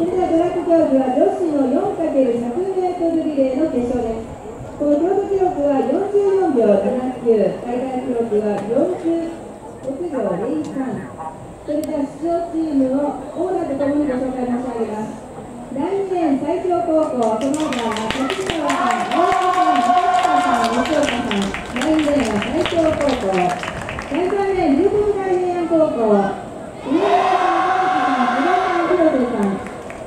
競技は女子の 4×100m リレーの決勝ですこの競技記録は44秒79大会記録は46秒03それでは出場チームをオーラとともにご紹介申し上げます来年最強高校その他は徳川さん大山さん松岡さん吉岡さん第2レーンは最強高校第3レーン龍谷大平安高校上山さん小林さん広瀬さん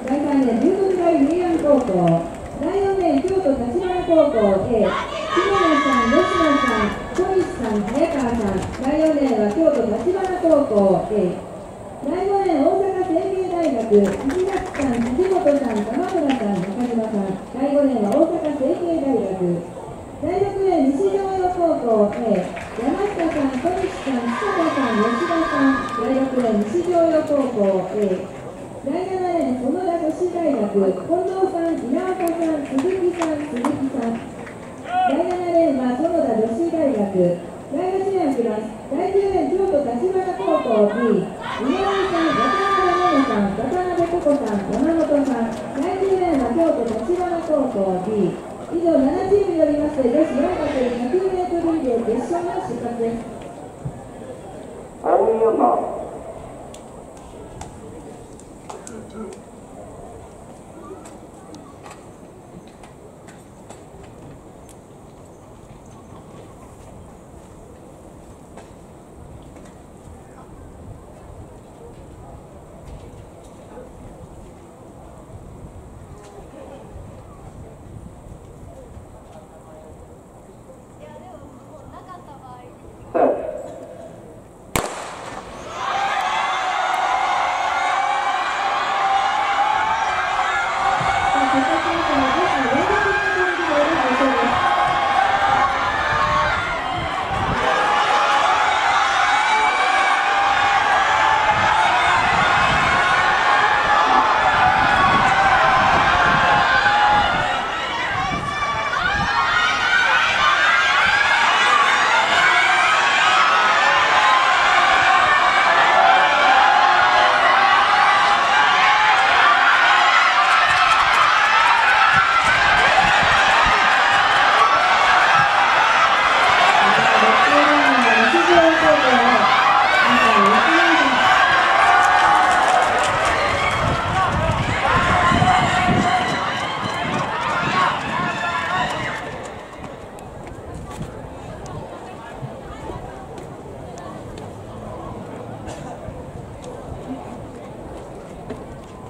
第3レーン龍谷大平安高校第4レーン京都立花高校 A 木村さん吉野さん小西さん早川さん第4レーンは京都立花高校 A 第5レーン大阪成蹊大学石崎さん辻本さん玉村さん中島さん第5レーンは大阪成蹊大学。第6レーン西条洋高校 A 山下さん小西さん久田さん吉田さん第6レーン西条洋高校 A 第7レーン園田女子大学近藤さん稲岡さん鈴木さん第7レーンは園田女子大学第8レーンきます第10レーン京都立花高校 B 井上さん渡辺桃さん渡辺ココさん山本さん第10レーンは京都立花高校 B 以上7チームによりまして女子 4×100m リレー決勝の出発です。第4の